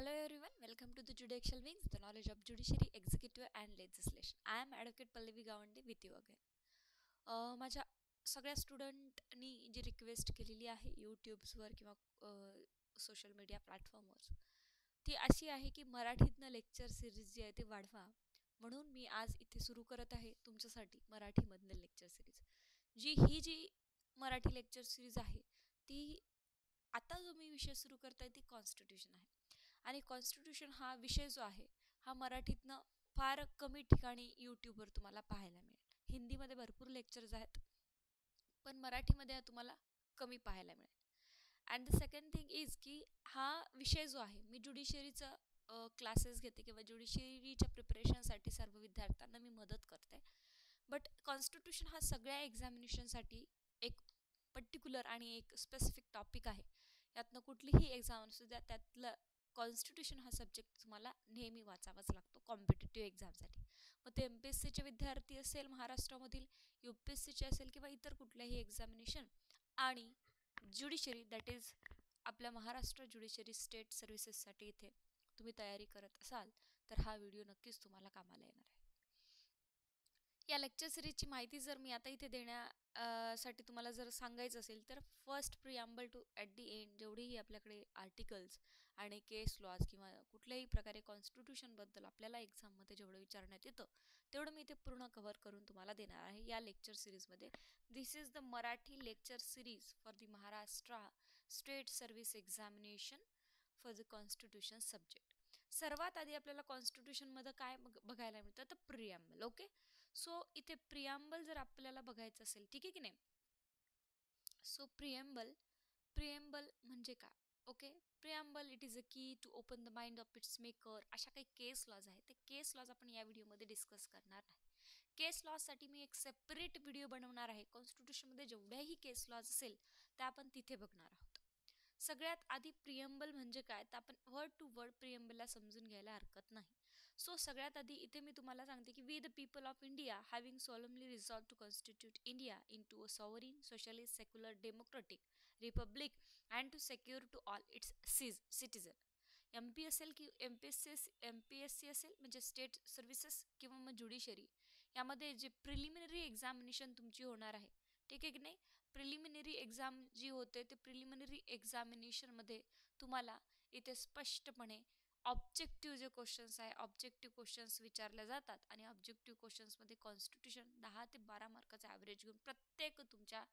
Hello everyone, welcome to the Judicial Wings, the knowledge of judiciary, executive and legislation. I am Advocate Pallavi Gawande with you again. Uh, माझ्या सगळ्या स्टुडंटनी जी request केलेली आहे यूट्यूब्सवर किंवा social media प्लॅटफॉर्मवर ती अशी आहे की मराठीतनं लेक्चर सिरीज जी आहे ते वाढवा म्हणून मी आज इथे सुरू करत आहे तुमच्यासाठी मराठीमधनं लेक्चर सिरीज जी ही जी मराठी लेक्चर सिरीज आहे ती आता जो मी विषय सुरू करत आहे ती कॉन्स्टिट्यूशन आहे आणि कॉन्स्टिट्यूशन हा विषय जो आहे हा मराठीतनं फार कमी ठिकाणी यूट्यूबवर तुम्हाला पाहायला मिळेल. हिंदीमध्ये भरपूर लेक्चर्स आहेत पण मराठीमध्ये हा तुम्हाला कमी पाहायला मिळेल. And the second thing is की हा विषय जो आहे मी ज्युडिशियरीचं क्लासेस घेते किंवा ज्युडिशरीच्या प्रिपरेशनसाठी सर्व विद्यार्थ्यांना मी मदत करते. बट कॉन्स्टिट्यूशन हा सगळ्या एक्झामिनेशनसाठी एक पर्टिक्युलर आणि एक स्पेसिफिक टॉपिक आहे. यातनं कुठलीही एक्झाम असू द्या त्यातलं कॉन्स्टिट्यूशन हा सब्जेक्ट तुम्हाला नेहमी वाचावाच लागतो कॉम्पिटेटिव्ह एक्झामसाठी मग ते एम पी एस सीचे विद्यार्थी असेल महाराष्ट्रामधील यू पी एस सीचे असेल किंवा इतर कुठल्याही एक्झामिनेशन आणि ज्युडिशरी दॅट इज आपल्या महाराष्ट्र ज्युडिशरी स्टेट सर्व्हिसेससाठी इथे तुम्ही तयारी करत असाल तर हा व्हिडिओ नक्कीच तुम्हाला कामाला येणार आहे. या लेक्चर सिरीजची माहिती जर मी आता इथे देण्या साठी तुम्हाला जर सांगायचं असेल तर first preamble to at the end जेवढीही आपल्याकडे आर्टिकल्स आणि केस लॉज किंवा कुठल्याही प्रकारे कॉन्स्टिट्यूशनबद्दल आपल्याला एक्झाममध्ये जेवढं विचारण्यात येतं तेवढं मी इथे पूर्ण कव्हर करून तुम्हाला देणार आहे या लेक्चर सिरीजमध्ये this is the Marathi lecture series for the Maharashtra state service examination for the constitution subject सर्वात आधी आपल्याला कॉन्स्टिट्यूशनमध्ये काय बघायला मिळतं तर प्रियांबल ओके सो इथे प्रियांबल जर आपल्याला बघायचं असेल ठीक आहे की नाही? सो प्रियांबल प्रियांबल म्हणजे काय? Okay? Preamble it is a key to open the mind of its maker अशा काही केस लॉज आहेत. ते केस लॉज आपण या व्हिडिओमध्ये डिस्कस करणार नाही. केस लॉजसाठी मी एक सेपरेट व्हिडिओ बनवणार आहे. कॉन्स्टिट्यूशनमध्ये जेवढ्याही केस लॉज असेल त्या आपण तिथे बघणार आहोत. सगळ्यात आधी प्रियंबल म्हणजे काय? तर आपण वर्ड टू वर्ड प्रियंबलला समजून घ्यायला हरकत नाही. सो सगळ्यात आधी इथे मी तुम्हाला सांगते की we the people of India having solemnly resolved to constitute India into a sovereign socialist secular democratic republic and to secure to all its sees citizen M P असेल की M P S C S M P S C असेल म्हणजे state services किंवा मग judiciary यामध्ये जे preliminary examination तुमची होणार आहे. ठीक आहे की नाही? प्रिलिमिनरी एक्झाम जी होते ते प्रिलिमिनरी एक्झामिनेशनमध्ये तुम्हाला इथे स्पष्टपणे ऑब्जेक्टिव्ह जे क्वेश्चन्स आहे ऑब्जेक्टिव्ह क्वेश्चन्स विचारले जातात आणि ऑब्जेक्टिव्ह क्वेश्चन्समध्ये कॉन्स्टिट्यूशन दहा ते बारा मार्काचा ॲव्हरेज घेऊन प्रत्येक तुमच्या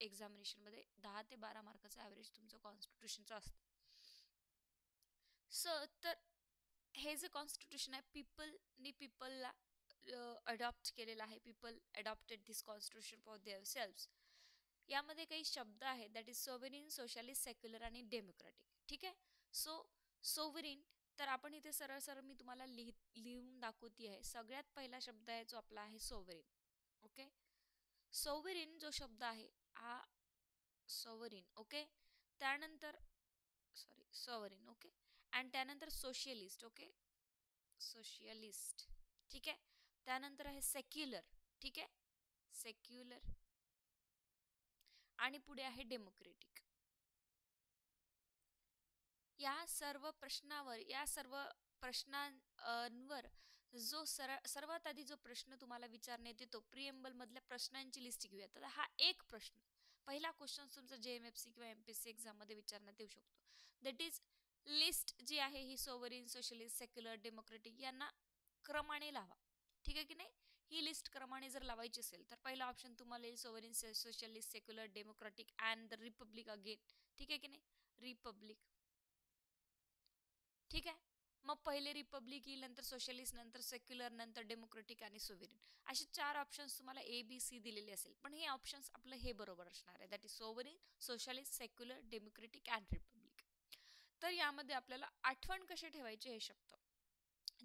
एक्झामिनेशनमध्ये दहा ते बारा मार्काचं ॲव्हरेज तुमचं कॉन्स्टिट्यूशनचं असतं. स तर हे जे कॉन्स्टिट्यूशन आहे पीपलनी पीपलला अडॉप्ट केलेलं आहे people adopted this constitution for their self यामध्ये काही शब्द आहेत that is sovereign socialist secular आणि डेमोक्रॅटिक ठीक आहे? सो सोवरिन तर आपण इथे सरळ सरळ मी तुम्हाला लिहि लिहून दाखवती आहे. सगळ्यात पहिला शब्द आहे जो आपला आहे सोवरीन ओके? सोवरीन जो शब्द आहे हा सोवरीन ओके? त्यानंतर सॉरी सोवरीन ओके? अँड त्यानंतर सोशियलिस्ट. ओके? सोशियलिस्ट. ठीक आहे? त्यानंतर आहे सेक्युलर. ठीक आहे? सेक्युलर. आणि पुढे आहे डेमोक्रेटिक. या सर्व प्रश्नावर या सर्व प्रश्नांवर जो सर सर्वात आधी जो प्रश्न तुम्हाला विचारण्यात येतो प्रियम्बलमधल्या प्रश्नांची लिस्ट घेऊया. तर हा एक प्रश्न. पहिला क्वेश्चन तुमचा जे एम एफ सी किंवा एम पी एस सी एक्झाममध्ये विचारण्यात येऊ शकतो. दॅट इज लिस्ट जी आहे ही सोवरिन सोशलिस्ट सेक्युलर डेमोक्रेटिक यांना क्रमाने लावा. ठीक आहे की नाही? ही लिस्ट क्रमाने जर लावायची असेल तर पहिला ऑप्शन तुम्हाला येईल sovereign socialist secular democratic and the republic again ठीक आहे की नाही? रिपब्लिक ठीक आहे? मग पहिले रिपब्लिक येईल नंतर सोशलिस्ट नंतर सेक्युलर नंतर डेमोक्रेटिक आणि सोवेरिन असे चार ऑप्शन्स तुम्हाला ए बी सी दिलेले असेल. पण हे ऑप्शन्स आपलं हे बरोबर असणार आहे. That is sovereign socialist secular democratic and republic तर यामध्ये आपल्याला आठवण कसे ठेवायचे हे शब्द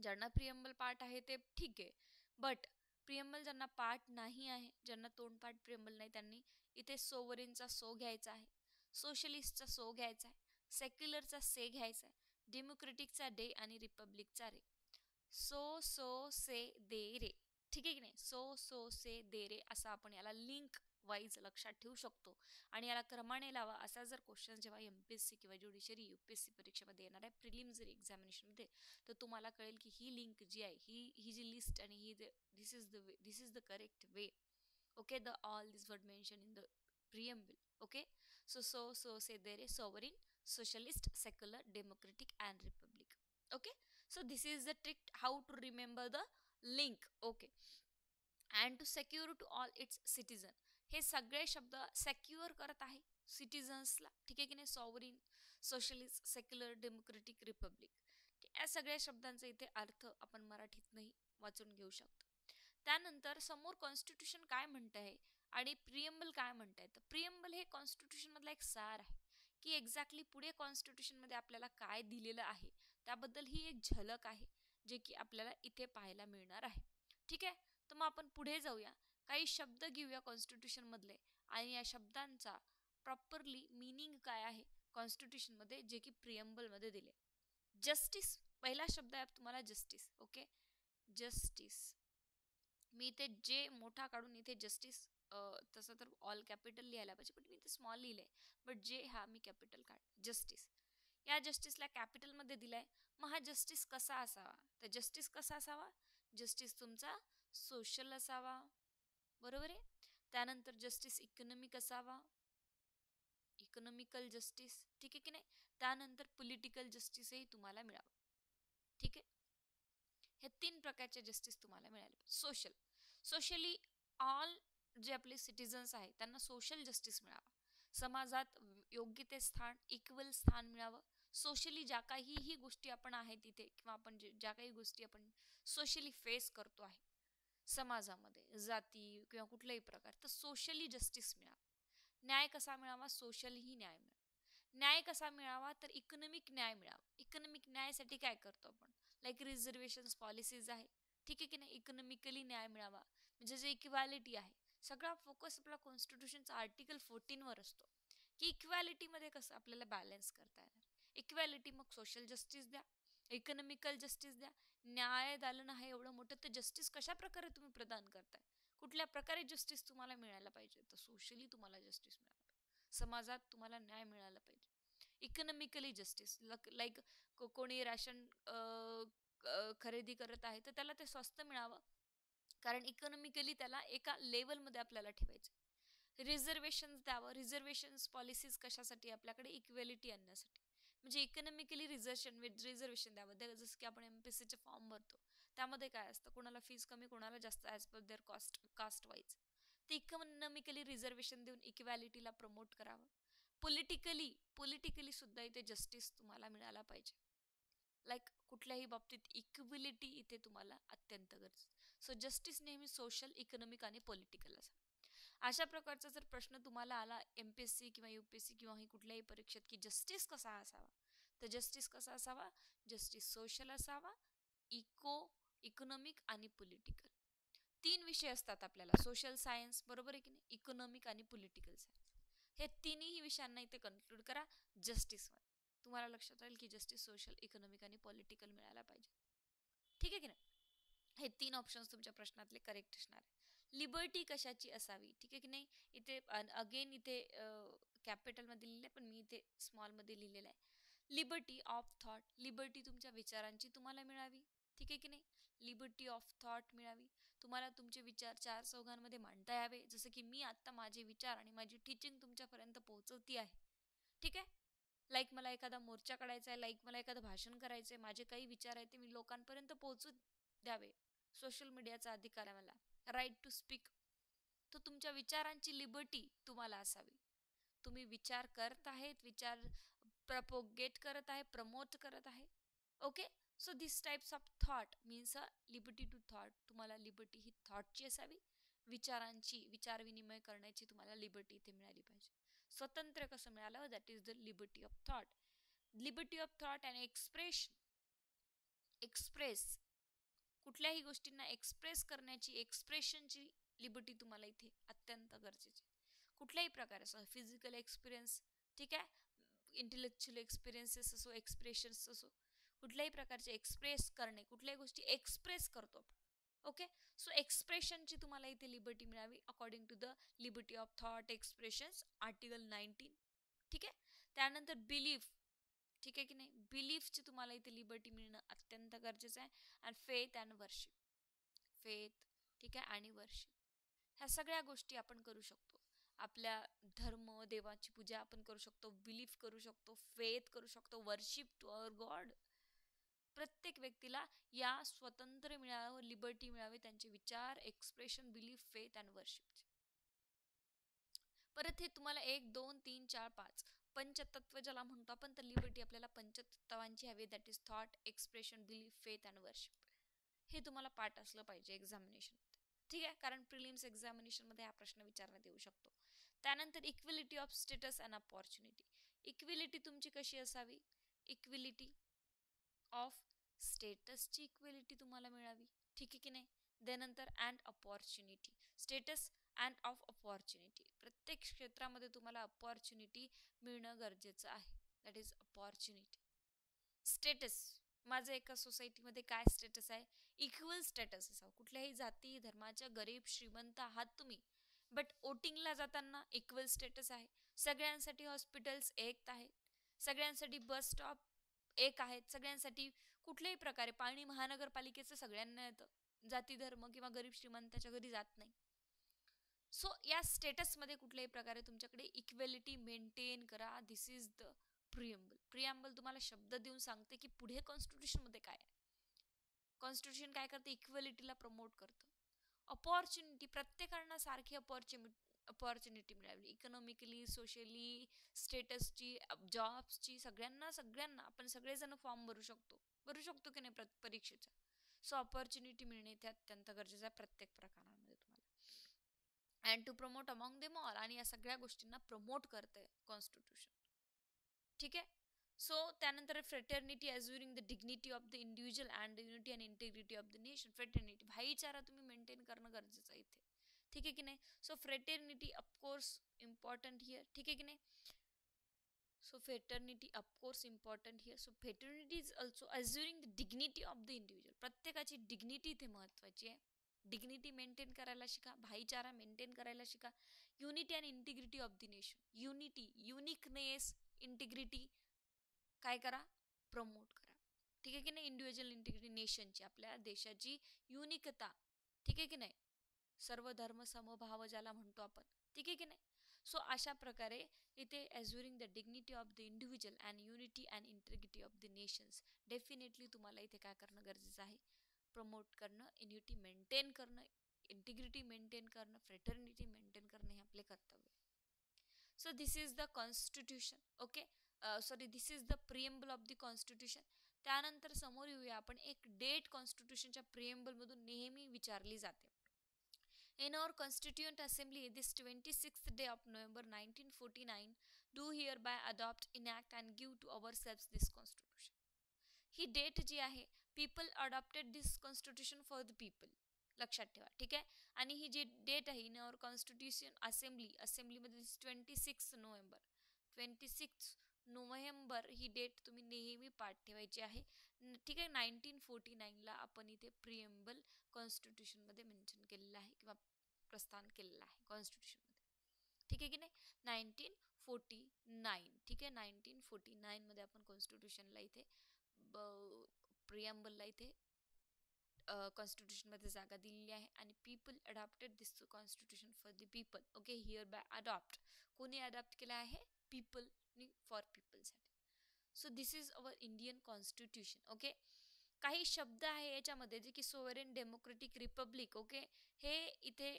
ज्यांना प्रियंबल पाठ आहे ते ठीक आहे. बट प्रियंबल ज्यांना पाठ नाही आहे ज्यांना तोंडपाठ प्रियंबल नाही त्यांनी इथे सोवरिनचा सो घ्यायचा आहे. सोशलिस्टचा सो घ्यायचा आहे. सेक्युलरचा से घ्यायचा आहे. डेमोक्रेटिकचा डे आणि रिपब्लिकचा रे. सो सो से दे रे. ठीक आहे की नाही? सो सो से दे रे असं आपण याला लिंक वाईज लक्षात ठेवू शकतो. आणि याला क्रमाने लावा असा जर क्वेश्चन जेव्हा एम पी एस सी किंवा judiciary U P S C परीक्षेमध्ये येणार आहे प्रिलिम्सरी एक्झामिनेशनमध्ये तर तुम्हाला कळेल की ही लिंक जी आहे ही ही जी लिस्ट आणि ही this is the way this is the correct way okay the all this word mention in the preamble. Okay so so so say they ray sovereign socialist secular democratic and republic. Okay? So this is the trick how to remember the link. Okay? And to secure to all its citizen हे सगळे शब्द secure करत आहे सिटिझन्सला ठीक आहे की नाही? Sovereign socialist secular democratic republic या सगळ्या शब्दांचा इथे अर्थ आपण मराठीतनंही वाचून घेऊ शकतो. त्यानंतर समोर कॉन्स्टिट्यूशन काय म्हणत आहे आणि प्रियम्बल काय म्हणत आहे तर प्रियम्बल हे कॉन्स्टिट्यूशनमधला एक सार आहे. की एक्झॅक्टली पुढे कॉन्स्टिट्यूशनमध्ये आपल्याला काय दिलेलं आहे त्याबद्दल ही एक झलक आहे जे की आपल्याला इथे पाहायला मिळणार आहे. ठीक आहे? तर मग आपण पुढे जाऊया. काही शब्द घेऊया कॉन्स्टिट्यूशनमधले आणि या शब्दांचा प्रॉपरली मिनिंग काय आहे कॉन्स्टिट्यूशनमध्ये जे की प्रियम्बलमध्ये दिले. जस्टिस पहिला शब्द आहे तुम्हाला जस्टिस ओके? जस्टिस. मी इथे जे मोठा काढून इथे जस्टिस तसं तर ऑल कॅपिटल लिहायला पाहिजे पण मी ते स्मॉल लिहिलंय. बट जे हा मी कॅपिटल काढ जस्टिस या जस्टिसला कॅपिटलमध्ये दिलाय. मग हा जस्टिस कसा असावा? तर जस्टिस कसा असावा? जस्टिस तुमचा सोशल असावा. बरोबर आहे? त्यानंतर जस्टिस इकॉनॉमिक असावा. इकॉनॉमिकल जस्टिस ठीक आहे की नाही? त्यानंतर पॉलिटिकल जस्टिसही तुम्हाला मिळावं. ठीक आहे? हे तीन प्रकारचे जस्टिस तुम्हाला मिळाले सोशल सोशली ऑल जे आपले सिटिझन्स आहेत त्यांना सोशल जस्टिस मिळावा. समाजात योग्य ते स्थान इक्वल स्थान मिळावं. सोशली ज्या काहीही गोष्टी आपण आहेत तिथे किंवा आपण जे ज्या काही गोष्टी आपण सोशली फेस करतो आहे समाजामध्ये जाती किंवा कुठल्याही प्रकार तर सोशली जस्टिस मिळावा. न्याय कसा मिळावा? सोशलही न्याय मिळावा. न्याय कसा मिळावा? तर इकॉनॉमिक न्याय मिळावा. इकॉनॉमिक न्यायासाठी काय करतो आपण? लाईक रिझर्वेशन पॉलिसीज आहे. ठीक आहे की नाही? इकॉनॉमिकली न्याय मिळावा. म्हणजे जे इक्वॅलिटी आहे सगळा फोकस आपला कॉन्स्टिट्यूशनचा आर्टिकल फोर्टीनवर असतो. की इक्वॅलिटीमध्ये कसं आपल्याला बॅलन्स करता येणार? इक्वॅलिटी मग सोशल जस्टिस द्या. इकॉनॉमिकल जस्टिस द्या. न्याय दालन आहे एवढं मोठं तर जस्टिस कशा प्रकारे तुम्ही प्रदान करताय? कुठल्या प्रकारे जस्टिस तुम्हाला मिळायला पाहिजे? तर सोशली तुम्हाला जस्टिस मिळालं पाहिजे. समाजात तुम्हाला न्याय मिळाला पाहिजे. इकॉनॉमिकली जस्टिस लाईक कोणी राशन खरेदी करत आहे तर त्याला ते स्वस्त मिळावं. कारण इकॉनॉमिकली त्याला एका लेवलमध्ये आपल्याला ठेवायचं रिझर्वेशन द्यावं रिझर्वेशन्स पॉलिसीज कशासाठी? आपल्याकडे इक्वेलिटी आणण्यासाठी. म्हणजे इकॉनॉमिकली रिझर्वेशन रिझर्वेशन द्यावं. जसं की आपण एम पी सीचे फॉर्म भरतो त्यामध्ये काय असतं? कोणाला फीज कमी कोणाला जास्त as per their cost caste wise ते इकॉनॉमिकली रिझर्वेशन देऊन इक्वॅलिटीला प्रमोट करावं. पॉलिटिकली पॉलिटिकली सुद्धा इथे जस्टिस तुम्हाला मिळाला पाहिजे. लाईक कुठल्याही बाबतीत इक्विलिटी इथे तुम्हाला अत्यंत गरजेचं सो जस्टिस नेहमी सोशल इकॉनॉमिक आणि पॉलिटिकल असा. अशा प्रकारचा जर प्रश्न तुम्हाला आला एम पी एस सी किंवा यू पी एस सी किंवा कुठल्याही परीक्षेत की जस्टिस कसा असावा? तर जस्टिस कसा असावा? जस्टिस सोशल असावा इको इकॉनॉमिक आणि पॉलिटिकल तीन विषय असतात आपल्याला. सोशल सायन्स बरोबर आहे की नाही? इकॉनॉमिक आणि पॉलिटिकल सायन्स हे तिन्ही विषयांना इथे कन्क्लूड करा. जस्टिसवर तुम्हाला लक्षात राहील की जस्टिस सोशल इकॉनॉमिक आणि पॉलिटिकल मिळायला पाहिजे. ठीक आहे की नाही? हे तीन ऑप्शन्स तुमच्या प्रश्नातले करेक्ट असणार आहे. लिबर्टी कशाची असावी? ठीक आहे की नाही? इथे अगेन इथे कॅपिटलमध्ये लिहिलं आहे पण मी इथे स्मॉलमध्ये लिहिलेलं आहे. लिबर्टी ऑफ थॉट लिबर्टी तुमच्या विचारांची तुम्हाला मिळावी. ठीक आहे की नाही? लिबर्टी ऑफ थॉट मिळावी. तुम्हाला तुमचे विचार चार चौघांमध्ये मांडता यावे. जसं की मी आत्ता माझे विचार आणि माझी टीचिंग तुमच्यापर्यंत पोहोचवती आहे. ठीक आहे? लाईक मला एखादा मोर्चा काढायचा आहे लाईक मला एखादं भाषण करायचं आहे माझे काही विचार आहेत ते मी लोकांपर्यंत पोहोचू द्यावे. सोशल मीडियाचा अधिकार आहे मला. राईट टू स्पीक तर तुमच्या विचारांची लिबर्टी तुम्हाला असावी. तुम्ही विचार करत आहेत विचार प्रपोगेट करत आहे प्रमोट करत आहे. Okay so this types of thought means a liberty to thought तुम्हाला लिबर्टी ही थॉटची असावी. विचारांची विचार विनिमय करण्याची तुम्हाला लिबर्टी इथे मिळाली पाहिजे. स्वतंत्र कसं मिळालं? That is the liberty of thought liberty of thought and expression express कुठल्याही गोष्टींना एक्सप्रेस करण्याची एक्सप्रेशनची लिबर्टी तुम्हाला इथे अत्यंत गरजेची कुठल्याही प्रकाराचं फिजिकल एक्सपिरियन्स ठीक आहे? इंटेलेक्च्युअल एक्सपिरियन्सेस असो एक्सप्रेशन्स असो कुठल्याही प्रकारचे एक्सप्रेस करणे कुठल्याही गोष्टी एक्सप्रेस करतो ओके सो एक्सप्रेशनची तुम्हाला इथे लिबर्टी मिळावी according to the liberty of thought expressions article nineteen ठीक आहे? त्यानंतर बिलीफ ठीक आहे की नाही? बिलीफची तुम्हाला इथे लिबर्टी मिळणं अत्यंत गरजेचं आहे. And faith and worship faith ठीक आहे आणि वर्शिप ह्या सगळ्या गोष्टी आपण करू शकतो. आपल्या धर्म देवाची पूजा आपण करू शकतो. बिलीफ करू शकतो. फेथ करू शकतो. वर्शिप टू अवर गॉड प्रत्येक व्यक्तीला या स्वतंत्र मिळावं लिबर्टी मिळावी त्यांचे विचार expression belief faith and worship परत हे तुम्हाला एक दोन तीन चार पाच. पंचतत्व ज्याला म्हणतो आपण तर लिबर्टी आपल्याला पंचतत्वांची हवी. That is thought expression belief faith and worship हे तुम्हाला पाठ असलं पाहिजे एक्झामिनेशन ठीक आहे? कारण प्रिलिम्स एक्झामिनेशनमध्ये हा प्रश्न विचारण्यात येऊ शकतो. त्यानंतर equality of status and opportunity equality तुमची कशी असावी? इक्विलिटी ऑफ स्टेटसची इक्विलिटी तुम्हाला मिळावी. ठीक आहे की नाही? त्यानंतर and opportunity status and of opportunity प्रत्येक क्षेत्रामध्ये तुम्हाला अपॉर्च्युनिटी मिळणं गरजेचं आहे. दॅट इज अपॉर्च्युनिटी स्टेटस माझं एका सोसायटीमध्ये काय स्टेटस आहे? इक्वल स्टेटस असावं. कुठल्याही जाती धर्माच्या गरीब श्रीमंत आहात तुम्ही. बट वोटिंगला जाताना इक्वल स्टेटस आहे. सगळ्यांसाठी हॉस्पिटल्स एक आहेत. सगळ्यांसाठी बस स्टॉप एक आहेत. सगळ्यांसाठी कुठल्याही प्रकारे पाणी महानगरपालिकेचं सगळ्यांना येतं. जाती धर्म किंवा गरीब श्रीमंताच्या घरी जात नाही. सो या स्टेटसमध्ये कुठल्याही प्रकारे तुमच्याकडे इक्वेलिटी मेंटेन करा. This is the preamble preamble तुम्हाला शब्द देऊन सांगते की पुढे कॉन्स्टिट्यूशनमध्ये काय आहे. कॉन्स्टिट्यूशन काय करते? इक्वेलिटीला प्रमोट करतं. अपॉर्च्युनिटी प्रत्येकांना सारखी अपॉर्च्युनि अपॉर्च्युनिटी मिळावी. इकॉनॉमिकली सोशली स्टेटसची जॉब्सची सगळ्यांना सगळ्यांना आपण सगळेजण फॉर्म भरू शकतो. भरू शकतो की नाही? प्र परीक्षेचा. सो अपॉर्च्युनिटी मिळणे ते अत्यंत गरजेचं आहे प्रत्येक प्रकारांमध्ये and to promote among them all आणि या सगळ्या गोष्टींना प्रमोट करते कॉन्स्टिट्यूशन ठीक आहे? सो त्यानंतर fraternity assuring the dignity of the individual and unity and integrity of the nation fraternity भाईचारा तुम्ही मेंटेन करणं गरजेचं आहे इथे. ठीक आहे की नाही? So fraternity of course important here ठीक आहे की नाही? So fraternity of course important here so fraternity is also assuring the dignity of the individual प्रत्येकाची डिग्निटी इथे महत्त्वाची आहे. डिग्निटी मेंटेन करायला शिका भाईचारा मेंटेन करायला शिका. Unity and integrity of the nation unity uniqueness integrity काय करा? प्रमोट करा. ठीक आहे की नाही? इंडिव्हिज्युअल इंटिग्रिटी नेशनची आपल्या देशाची युनिकता ठीक आहे की नाही? सर्व धर्म समभाव ज्याला म्हणतो आपण. ठीक आहे की नाही? सो अशा प्रकारे इथे assuring the dignity of the individual and unity and integrity of the nations definitely तुम्हाला इथे काय करणं गरजेचं आहे? प्रमोट करणं एन्युटी मेंटेन करणं इंटिग्रिटी मेंटेन करणं फ्रेटर्निटी मेंटेन करणं हे आपले कर्तव्य so this is the constitution okay sorry this is the preamble of the constitution त्यानंतर समोर येऊया आपण एक डेट कॉन्स्टिट्यूशनच्या प्रिएम्बलमधून नेहमी विचारली जाते. In our Constituent Assembly, this 26th day of November 1949, do hereby adopt, enact and give to ourselves this Constitution. ही date जी आहे people adopted this constitution for the people लक्षात ठेवा ठीक आहे? आणि ही जी डेट आहे इन अवर कॉन्स्टिट्यूशन असेंब्ली असेंब्लीमध्ये twenty six November twenty six November ही डेट तुम्ही नेहमी पाठ ठेवायची आहे. ठीक आहे? नाईन्टीन फोर्टी नाईनला आपण इथे प्रिएम्बल कॉन्स्टिट्यूशनमध्ये मेन्शन केलेलं आहे किंवा प्रस्थान केलेलं आहे कॉन्स्टिट्यूशनमध्ये ठीक आहे की नाही? नाईन्टीन फोर्टी नाईन ठीक आहे? नाईन्टीन फोर्टी नाईनमध्ये आपण कॉन्स्टिट्यूशनला इथे ब इथे कॉन्स्टिट्यूशनमध्ये जागा दिलेली आहे आणि people adopted this constitution for the people okay hereby adopt कोणी अडॉप्ट केलं आहे? पीपलनी for पीपलसाठी so this is our Indian constitution okay काही शब्द आहे याच्यामध्ये जे की सोवरेन डेमोक्रेटिक रिपब्लिक ओके हे इथे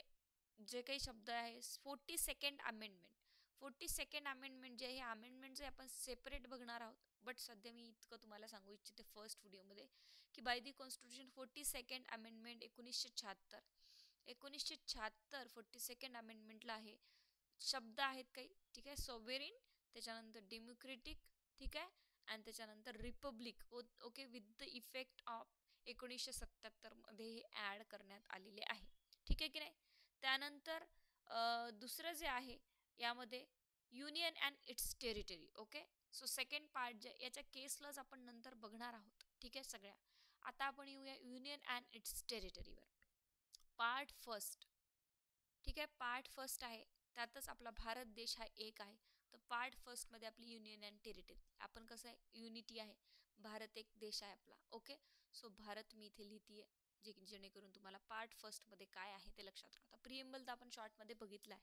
जे काही शब्द आहे forty second amendment forty second amendment जे आहे अमेंडमेंट जे आपण सेपरेट बघणार आहोत बट सध्या मी इतकं तुम्हाला सांगू इच्छिते फर्स्ट व्हिडिओमध्ये की by the constitution forty second amendment एकोणीसशे शहात्तर. एकोणीसशे शहात्तर फोर्टी सेकंड अमेंडमेंटला आहे. शब्द आहेत काही ठीक आहे? सोवेरिन त्याच्यानंतर डेमोक्रेटिक ठीक आहे? आणि त्याच्यानंतर republic oh okay with the effect of एकोणीसशे सत्त्याहत्तरमध्ये हे ॲड करण्यात आलेले आहे. ठीक आहे की नाही? त्यानंतर दुसरं जे आहे यामध्ये union and its territory okay so second part जे याच्या केसलाच आपण नंतर बघणार आहोत. ठीक आहे सगळ्या. आता आपण येऊया union and its टेरिटरीवर. Part first. ठीक आहे पार्ट फर्स्ट आहे. त्यातच आपला भारत देश हा एक आहे. तर पार्ट फर्स्टमध्ये आपली युनियन अँड टेरिटरी. आपण कसं आहे? युनिटी आहे. भारत एक देश आहे आपला. ओके? सो भारत मी इथे लिहितीये जे जेणेकरून तुम्हाला पार्ट फर्स्टमध्ये काय आहे ते लक्षात राहतं. प्रिएम्बल तर आपण शॉर्टमध्ये बघितलं आहे.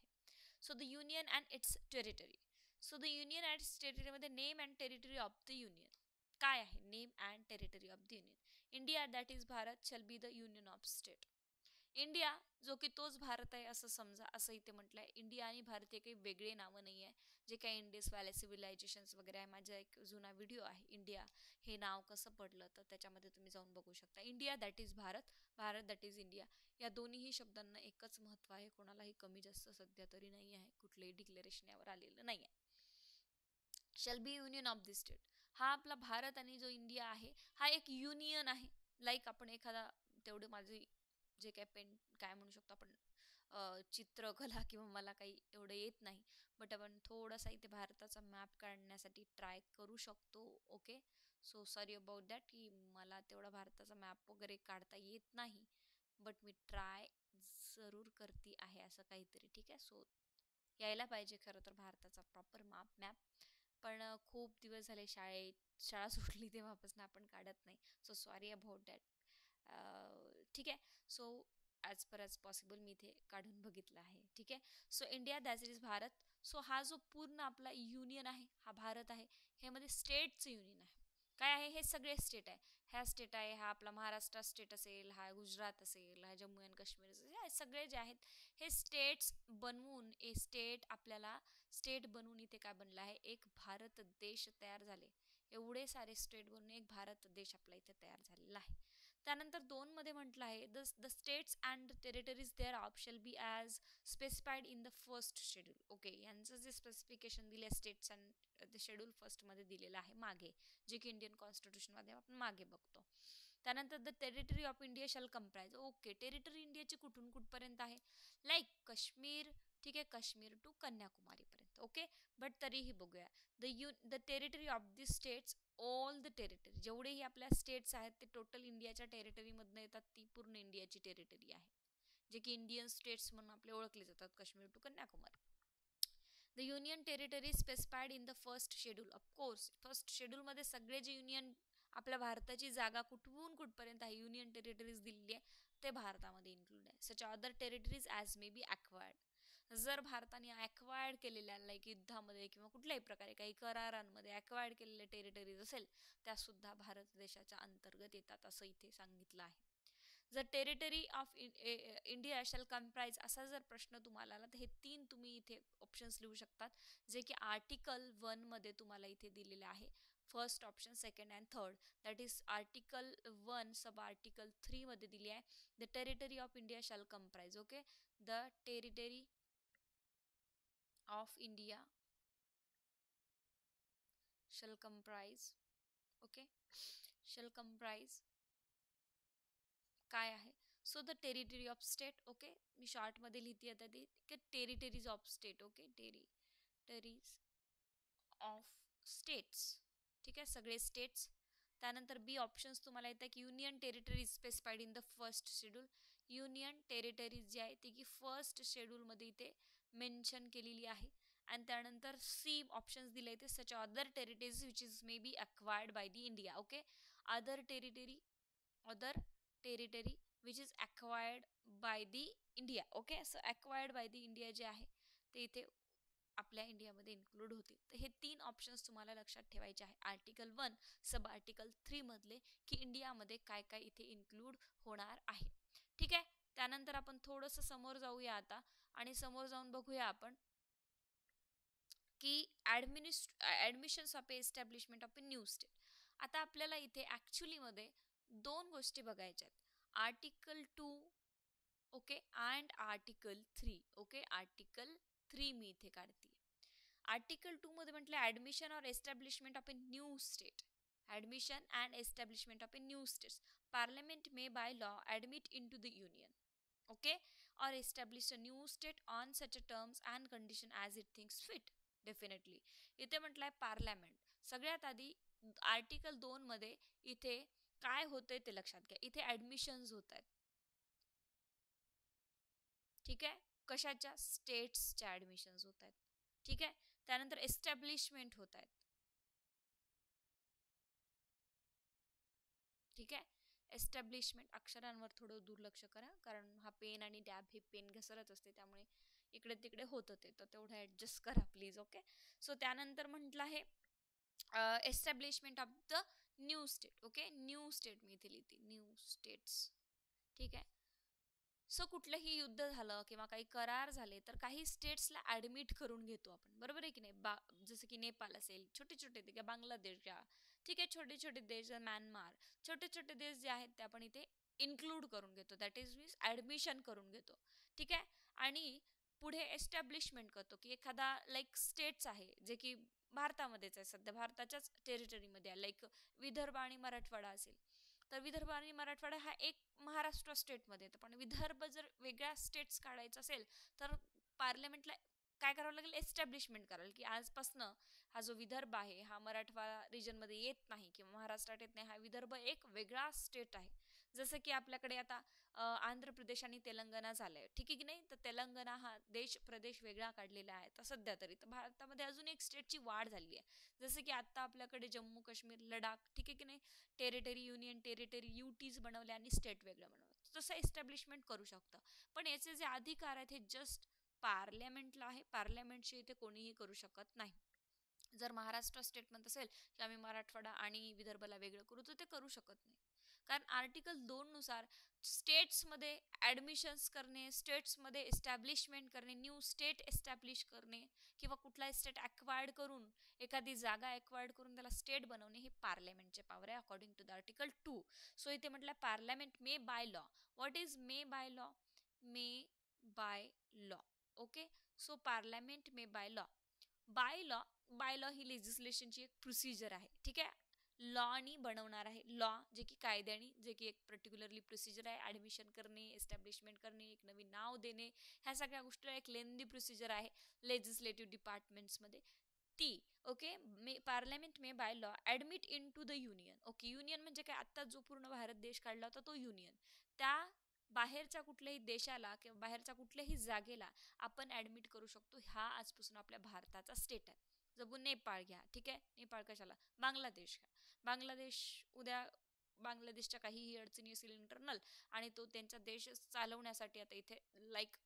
So the union and its territory. So the union and टेरिटरीमध्ये name and territory of the union काय आहे? Name and territory of the union India that is Bharat shall be the union of state India जो की तोच भारत आहे असं समजा असं इथे म्हटलं आहे इंडिया आणि भारत हे काही वेगळे नावं नाही आहे जे काही इंडियस व्हॅले सिव्हिलायझेशन्स वगैरे आहे. माझा एक जुना व्हिडिओ आहे. इंडिया हे नाव कसं पडलं तर त्याच्यामध्ये तुम्ही जाऊन बघू शकता. India that is Bharat Bharat that is India या दोन्हीही शब्दांना एकच महत्त्व आहे. कोणालाही कमी जास्त सध्या तरी नाही आहे कुठलंही डिक्लेरेशन यावर आलेलं नाही आहे shall be union of this state हा आपला भारत आणि जो इंडिया आहे हा एक युनियन आहे. लाईक आपण एखादा तेवढे माझी जे काय पेंट काय म्हणू शकतो आपण चित्रकला किंवा मला काही एवढं येत नाही. बट आपण थोडासा इथे भारताचा मॅप काढण्यासाठी ट्राय करू शकतो okay so sorry about that की मला तेवढा भारताचा मॅप वगैरे काढता येत नाही. बट मी ट्राय जरूर करते आहे असं काहीतरी ठीक आहे? सो यायला पाहिजे खरं तर भारताचा प्रॉपर मॅप मॅप पण खूप दिवस झाले शाळेत शाळा सुटली तेव्हापासून आपण काढत नाही. सो सॉरी अबाउट दॅट ठीक आहे. So as per as possible मी इथे काढून बघितलं आहे. ठीक आहे. So India that's is Bharat. So हा जो पूर्ण आपला युनियन आहे हा भारत आहे. ह्यामध्ये स्टेटचं युनियन आहे. काय आहे? हे सगळे स्टेट आहे. ह्या स्टेट आहे हा आपला महाराष्ट्र स्टेट असेल हा गुजरात असेल हा जम्मू अँड काश्मीर असेल हे सगळे जे आहेत हे स्टेट्स बनवून ए स्टेट आपल्याला स्टेट बनवून इथे काय बनलं आहे? एक भारत देश तयार झाले. एवढे सारे स्टेट बनून एक भारत देश आपला इथे तयार झालेला आहे. त्यानंतर दोनमध्ये म्हटलं आहे the the states and territories there of shall be as specified in the first schedule okay यांचं जे स्पेसिफिकेशन दिले स्टेट्स अँड द शेड्यूल फर्स्टमध्ये दिलेलं आहे मागे जे की इंडियन कॉन्स्टिट्यूशनमध्ये आपण मागे बघतो. त्यानंतर the territory of India shall comprise okay territory इंडियाची कुठून कुठपर्यंत आहे? लाईक काश्मीर ठीक आहे काश्मीर टू कन्याकुमारीपर्यंत. ओके? बट तरीही बघूया. The U the territory of the states all the territory जेवढेही आपल्या स्टेट्स आहेत ते टोटल इंडियाच्या टेरिटरीमधनं येतात ती पूर्ण इंडियाची टेरिटरी आहे. जे की इंडियन स्टेट्स म्हणून आपले ओळखले जातात Kashmir to Kanyakumari. The union territory specified in the first schedule of course first शेड्यूलमध्ये सगळे जे युनियन आपल्या भारताची जागा कुठून कुठपर्यंत आहे युनियन टेरिटरीज दिलेली आहे ते भारतामध्ये इन्क्लूड आहे. Such other territories as may be acquired जर भारताने ॲक्वायर्ड केलेल्या लाईक युद्धामध्ये किंवा कुठल्याही प्रकारे काही करारांमध्ये ॲक्वायर्ड केलेल्या टेरिटरीज असेल त्यासुद्धा भारत देशाच्या अंतर्गत येतात असं इथे सांगितलं आहे. जर territory of India shall comprise असा जर प्रश्न तुम्हाला आला तर हे तीन तुम्ही इथे ऑप्शन्स लिहू शकतात जे की आर्टिकल वनमध्ये तुम्हाला इथे दिलेले आहे. First option second and third that is article one sub article थ्रीमध्ये दिली आहे. The territory of India shall comprise okay the territory of India shall comprise okay shall comprise काय आहे? So the territory of state okay? मी शॉर्टमध्ये लिहिते आता ती territories of state okay? Territories of states ठीक आहे? सगळे स्टेट्स. त्यानंतर बी ऑप्शन्स तुम्हाला येतात की union territories specified in the first schedule union territories जे आहे ती की फर्स्ट शेड्यूलमध्ये इथे मेन्शन केलेली आहे. आणि त्यानंतर सी ऑप्शन्स दिले ते such other territories which is may be acquired by the India okay other territory other territory which is acquired by the India okay so acquired by the India जे आहे ते इथे आपल्या इंडियामध्ये इन्क्लूड होतील. तर हे तीन ऑप्शन्स तुम्हाला लक्षात ठेवायचे आहे. आर्टिकल वन सब आर्टिकल थ्रीमधले की इंडियामध्ये काय काय इथे इन्क्लूड होणार आहे. ठीक आहे? त्यानंतर आपण थोडंसं समोर जाऊया आता आणि समोर जाऊन बघूया आपण की ॲडमिनिस्ट admissions of a establishment of a new state आता आपल्याला इथे ॲक्च्युलीमध्ये दोन गोष्टी बघायच्या आहेत article two okay and article three okay article three मी इथे काढते आर्टिकल टूमध्ये म्हटलं admission or establishment of a new state admission and establishment of a new states parliament may by law admit into the union okay or establish a new state on such terms and condition as it thinks fit definitely इथे म्हटलंय parliament सगळ्यात आधी article दोन मध्ये इथे काय होतंय ते लक्षात घ्या. इथे ऍडमिशन्स होत आहेत ठीक? आहे कशाच्या? स्टेट्सच्या ऍडमिशन्स होत आहेत ठीक? आहे त्यानंतर एस्टॅब्लिशमेंट होत आहेत ठीक? आहे एस्टॅब्लिशमेंट अक्षरांवर थोडं दुर्लक्ष करा. कारण हा पेन आणि डॅब हे पेन घसरत असते. त्यामुळे इकडे तिकडे होत होते. तर तेवढं ॲडजस्ट करा प्लीज ओके सो त्यानंतर म्हटलं आहे establishment of the new state okay new state मी इथे लिहिते. न्यू स्टेट्स ठीक आहे? सो कुठलंही युद्ध झालं किंवा काही करार झाले तर काही स्टेट्सला ॲडमिट करून घेतो आपण. बरोबर आहे की नाही? बा जसं की नेपाळ असेल छोटे छोटे ते बांगलादेश घ्या ठीक आहे छोटे छोटे देश म्यानमार. छोटे छोटे देश जे आहेत ते आपण इथे इन्क्लूड करून घेतो. दॅट इज मीन्स ॲडमिशन करून घेतो. ठीक आहे? आणि पुढे एस्टॅब्लिशमेंट करतो की एखादा लाईक स्टेट्स आहे जे की भारतामध्येच आहे सध्या. भारताच्याच टेरिटरीमध्ये आहे. लाईक विदर्भ आणि मराठवाडा असेल. तर विदर्भ आणि मराठवाडा हा एक महाराष्ट्र स्टेटमध्ये येतो. पण विदर्भ जर वेगळ्या स्टेट्स काढायचं असेल तर पार्लमेंटला काय करावं लागेल? एस्टॅब्लिशमेंट कराल की आजपासनं हा जो विदर्भ आहे हा मराठवाडा रिजनमध्ये येत नाही किंवा महाराष्ट्रात येत नाही हा विदर्भ एक वेगळा स्टेट आहे. जसं की आपल्याकडे आता आंध्र प्रदेश आणि तेलंगणा झालं आहे ठीक आहे की नाही? तर तेलंगणा हा देश प्रदेश वेगळा काढलेला आहे तर सध्या तरी. तर भारतामध्ये अजून एक स्टेटची वाढ झाली आहे. जसं की आत्ता आपल्याकडे जम्मू काश्मीर लडाख ठीक आहे की नाही? टेरिटरी युनियन टेरिटरी युटीज बनवले आणि स्टेट वेगळं बनवलं. तसं एस्टॅब्लिशमेंट करू शकतं. पण याचे जे अधिकार आहेत हे जस्ट पार्लमेंटला आहे. पार्लमेंटशी इथे कोणीही करू शकत नाही. जर महाराष्ट्र स्टेट म्हणत असेल की आम्ही मराठवाडा आणि विदर्भाला वेगळं करू तर ते करू शकत नाही. कारण आर्टिकल दोन नुसार स्टेट्समध्ये ॲडमिशन्स करणे स्टेट्समध्ये एस्टॅब्लिशमेंट करणे न्यू स्टेट एस्टॅब्लिश करणे किंवा कुठला स्टेट ॲक्वायर्ड करून एखादी जागा ॲक्वायर्ड करून त्याला स्टेट बनवणे हे पार्लमेंटचे पावर आहे according to the article two so इथे म्हटलं parliament may by law what is may by law may by law okay so parliament may by law by law by law ही लेजिस्लेशनची एक प्रोसिजर आहे. ठीक आहे? लॉनी बनवणार आहे. लॉ जे की कायद्याने जे की एक पर्टिक्युलरली प्रोसिजर आहे. ॲडमिशन करणे एस्टॅब्लिशमेंट करणे एक नवीन नाव देणे ह्या सगळ्या गोष्टीला एक लेंदी प्रोसिजर आहे लेजिस्लेटिव्ह डिपार्टमेंट्समध्ये ती okay may parliament may by law admit into the union okay union म्हणजे काय? आत्ता जो पूर्ण भारत देश काढला होता तो युनियन त्या बाहेरच्या कुठल्याही देशाला किंवा बाहेरच्या कुठल्याही जागेला आपण ॲडमिट करू शकतो हा आजपासून आपल्या भारताचा स्टेट आहे जबू नेपाळ घ्या ठीक आहे नेपाळ कशाला बांगलादेश घ्या बांगलादेश उद्या बांगलादेशच्या काहीही अडचणी असतील इंटरनल आणि तो त्यांचा देश चालवण्यासाठी आता इथे लाईक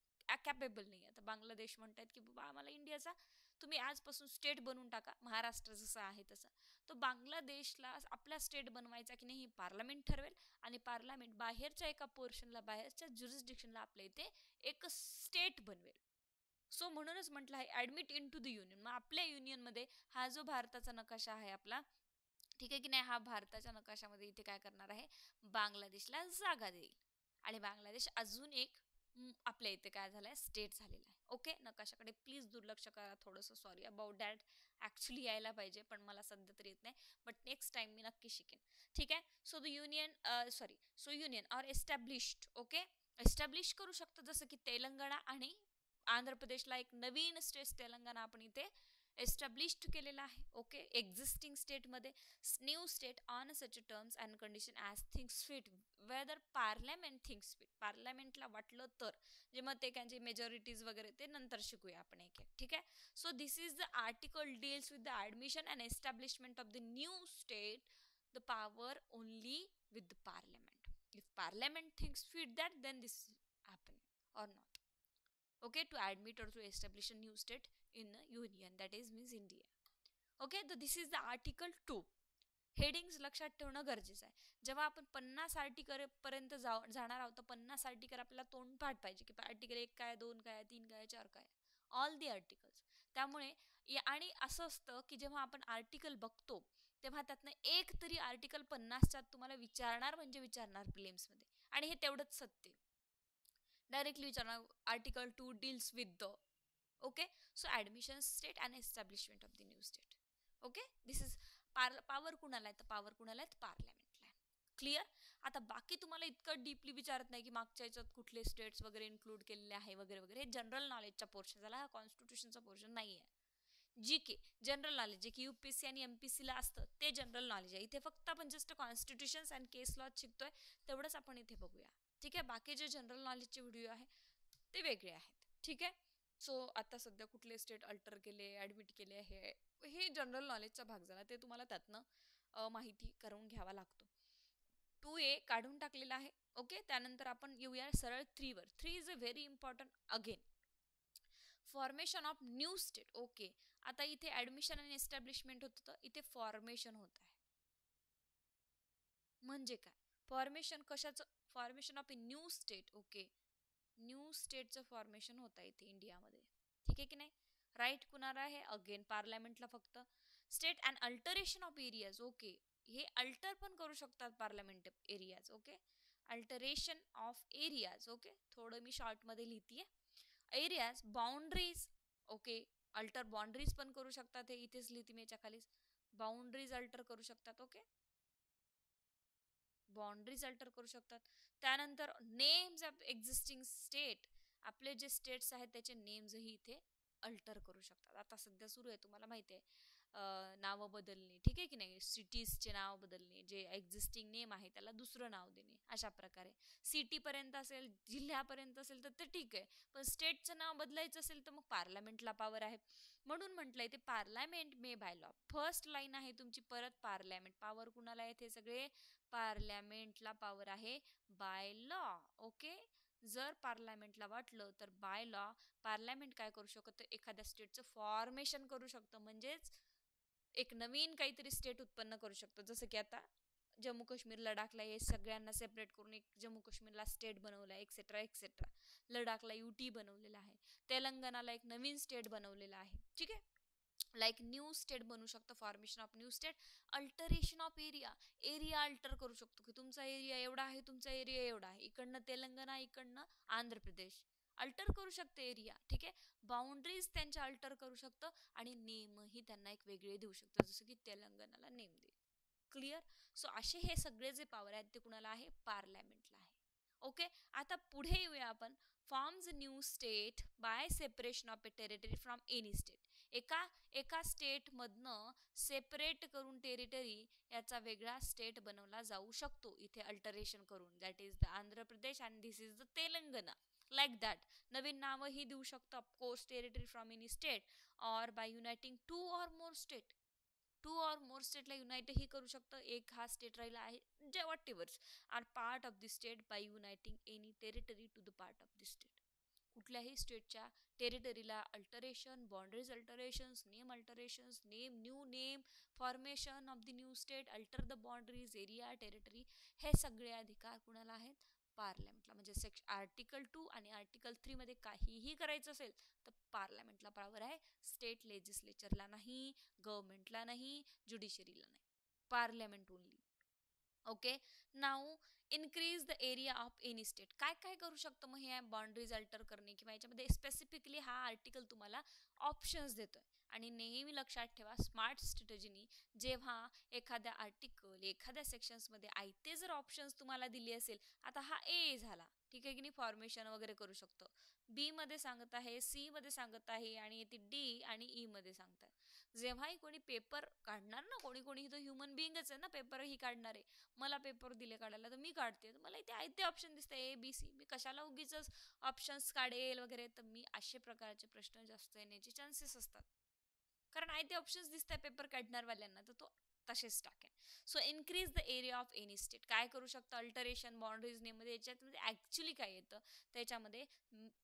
कॅपेबल नाही आता बांगलादेश म्हणतात की बाबा आम्हाला इंडियाचा तुम्ही आजपासून स्टेट बनवून टाका. महाराष्ट्र जसं आहे तसं. तो बांगलादेशला आपला स्टेट बनवायचा की नाही हे पार्लमेंट ठरवेल आणि पार्लमेंट बाहेरच्या एका पोर्शनला बाहेरच्या ज्युरिस्डिक्शनला आपल्या इथे एक स्टेट बनवेल. सो म्हणूनच म्हटलं आहे admit in to the union मग आपल्या युनियनमध्ये हा जो भारताचा नकाशा आहे आपला ठीक आहे की नाही? हा भारताच्या नकाशामध्ये इथे काय करणार आहे? बांगलादेशला जागा देईल. आणि बांगलादेश अजून एक आपल्या इथे काय झालं आहे स्टेट झालेला आहे. ओके नकाशाकडे प्लीज दुर्लक्ष करा थोडंसं. सॉरी अबाउट दॅट ॲक्च्युली यायला पाहिजे पण मला सध्या तरी येत नाही. बट नेक्स्ट टाइम मी नक्की शिकेन. ठीक आहे? So the union sorry so union or established okay establish करू शकतो जसं की तेलंगणा आणि आंध्र प्रदेशला एक नवीन स्टेट तेलंगणा आपण इथे एस्टॅब्लिश्ड केलेला आहे. ओके एक्झिस्टिंग स्टेटमध्ये new state on such terms and condition as things fit whether parliament things fit पार्लमेंटला वाटलं तर. जे मग ते त्यांचे मेजॉरिटीज वगैरे ते नंतर शिकूया आपण एक एक. ठीक आहे? So this is the article deals with the admission and establishment of the new state the power only with the parliament if parliament things fit that then this happen or not okay to admit or to establish a new state in a union that is means india. Okay तर this is the article two headings लक्षात ठेवणं गरजेचं आहे. जेव्हा आपण पन्नास article पर्यंत जाऊ जाणार आहोत तर पन्नास आर्टिकल आपल्याला तोंडपाठ पाहिजे की आर्टिकल एक काय दोन काय तीन काय चार काय. ऑल दी आर्टिकल्स त्यामुळे आणि असं असतं की जेव्हा आपण आर्टिकल बघतो तेव्हा त्यातनं एक तरी आर्टिकल पन्नासच्या तुम्हाला विचारणार म्हणजे विचारणार प्लेम्समध्ये आणि हे तेवढंच सत्य डायरेक्टली विचारणार article two deals with the okay so admission state and establishment of the new state okay this is पार पॉवर कुणाला आहे? तर पॉवर कुणाला आहेत पार्लमेंटला आहे. क्लिअर आता बाकी तुम्हाला इतकं डीपली विचारत नाही की मागच्या याच्यात कुठले स्टेट्स वगैरे इन्क्लूड केलेले आहे वगैरे वगैरे. हे जनरल नॉलेजचा पोर्शन झाला हा कॉन्स्टिट्यूशनचा पोर्शन नाही आहे जी के जनरल नॉलेज जे की यू पी सी आणि एम पी सीला असतं ते जनरल नॉलेज आहे. इथे फक्त आपण just constitutions and case laws शिकतोय तेवढंच आपण इथे बघूया. ठीक आहे? बाकी जे जनरल नॉलेजचे व्हिडिओ आहे ते वेगळे आहेत. ठीक आहे? सो आता सध्या कुठले स्टेट अल्टर केले ॲडमिट केले आहे हे जनरल नॉलेजचा भाग झाला. ते तुम्हाला त्यातनं माहिती करून घ्यावा लागतो. टू ए काढून टाकलेला आहे. ओके त्यानंतर आपण येऊया सरळ थ्रीवर three is a very important again formation of new state okay आता इथे ऍडमिशन आणि एस्टॅब्लिशमेंट होत होतं इथे फॉर्मेशन होत आहे. म्हणजे काय? फॉर्मेशन कशाचं formation of a new state okay new स्टेटचं formation होत आहे इथे इंडियामध्ये. ठीक आहे की नाही? राईट कुणाला आहे? अगेन पार्लमेंटला फक्त. State and alteration of areas okay हे अल्टर पण करू शकतात parliament areas okay alteration of areas okay थोडं मी शॉर्टमध्ये लिहितीये. Areas boundaries okay alter boundaries पण करू शकतात हे इथेच लिहिते मी याच्या खालीच बाउंड्रीज अल्टर करू शकतात ओके बाउंड्रीज अल्टर करू शकतात. त्यानंतर नेम्स ऑफ एक्झिस्टिंग स्टेट आपले जे स्टेट्स आहेत त्याचे नेम्सही इथे अल्टर करू शकतात. आता सध्या सुरू आहे तुम्हाला माहिती आहे. नावं बदलणे. ठीक आहे की नाही? सिटीजचे नाव बदलणे जे एक्झिस्टिंग नेम आहे त्याला दुसरं नाव देणे अशा प्रकारे. सिटीपर्यंत असेल जिल्ह्यापर्यंत असेल तर ते ठीक आहे. पण स्टेटचं नाव बदलायचं असेल तर मग पार्लमेंटला पॉवर आहे. म्हणून म्हटलंय ते parliament may by law first line आहे तुमची परत पार्लमेंट पॉवर कुणाला आहे ते सगळे? पार्लमेंटला पॉवर आहे बाय लॉ ओके जर पार्लमेंटला वाटलं तर बाय लॉ पार्लमेंट काय करू शकतं? एखाद्या स्टेटचं फॉर्मेशन करू शकतं. म्हणजेच एक नवीन काहीतरी स्टेट उत्पन्न करू शकतो. जसं की आता जम्मू काश्मीर लडाखला हे सगळ्यांना सेपरेट करून एक जम्मू काश्मीरला स्टेट बनवलं आहे एक्सेट्रा एक्सेट्रा लडाखला युटी बनवलेला आहे. तेलंगणाला एक नवीन स्टेट बनवलेला आहे. ठीक आहे? लाईक न्यू स्टेट बनवू शकतो formation of new state alteration of area area alter करू शकतो की तुमचा एरिया एवढा आहे तुमचा एरिया एवढा आहे. इकडनं तेलंगणा इकडनं आंध्र प्रदेश. अल्टर करू शकते एरिया ठीक आहे? बाउंड्रीज त्यांच्या अल्टर करू शकतं आणि नेमही त्यांना एक वेगळे देऊ शकतं जसं की तेलंगणाला नेम दे क्लिअर सो असे हे सगळे जे पॉवर आहेत ते कुणाला आहे? पार्लमेंटला आहे. ओके आता पुढे येऊया आपण. Forms new state by separation of a territory from any state एका एका स्टेटमधनं सेपरेट करून टेरिटरी याचा वेगळा स्टेट बनवला जाऊ शकतो. इथे अल्टरेशन करून. That is the Andhra Pradesh and this is the Telangana like that नवीन नावंही देऊ शकतो of course territory from any state or by uniting two or more state two or more स्टेटला युनायटही करू शकतं. एक हा स्टेट राहिला आहे जे whatever's are part of the state by uniting any territory to the part of the state कुठल्याही स्टेटच्या टेरिटरीला alteration boundaries alterations name alterations name new name formation of the new state alter the boundaries area territory हे सगळे अधिकार कुणाला आहेत? पार्लमेंटला. म्हणजे सेक्श आर्टिकल टू आणि आर्टिकल थ्रीमध्ये काहीही करायचं असेल तर पार्लमेंटला पावर आहे. स्टेट लेजिस्लेचरला नाही गव्हर्नमेंटला नाही ज्युडिशरीला नाही. Parliament only. Okay? Now increase the area of any state. काय काय करू शकतं मग हे बाउंड्रीज अल्टर करणे किंवा याच्यामध्ये स्पेसिफिकली हा आर्टिकल तुम्हाला ऑप्शन्स देतोय. आणि नेहमी लक्षात ठेवा स्मार्ट स्ट्रॅटजीनी जेव्हा एखाद्या आर्टिकल एखाद्या सेक्शन्समध्ये आयते जर ऑप्शन्स तुम्हाला दिले असेल आता हा ए झाला. ठीक आहे की नाही? फॉर्मेशन वगैरे करू शकतो. बीमध्ये सांगत आहे सी मध्ये सांगत आहे आणि येते डी आणि ई मध्ये सांगत आहे. जेव्हाही कोणी पेपर काढणार ना कोणी कोणी तो ह्युमन बिईंगच आहे ना पेपर ही काढणार आहे. मला पेपर दिले काढायला तर मी काढते. मला इथे आयते ऑप्शन दिसते ए बी सी मी कशाला उगीच ऑप्शन्स काढेल वगैरे? तर मी असे प्रकारचे प्रश्न जास्त येण्याचे चान्सेस असतात. कारण आय ते ऑप्शन्स दिसत आहे पेपर काढणारवाल्यांना तर तो तसेच टाकेन so increase the area of any state काय करू शकतं? अल्टरेशन बाउंड्रीज नेममध्ये याच्यामध्ये ॲक्च्युली काय येतं? त्याच्यामध्ये